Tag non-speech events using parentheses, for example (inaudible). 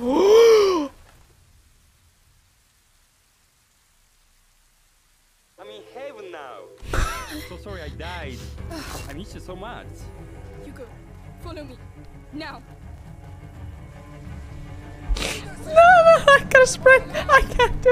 (gasps) I'm in heaven now. I'm so sorry I died. I miss you so much. You go, follow me. Now. No, no, I gotta sprint. I can't do.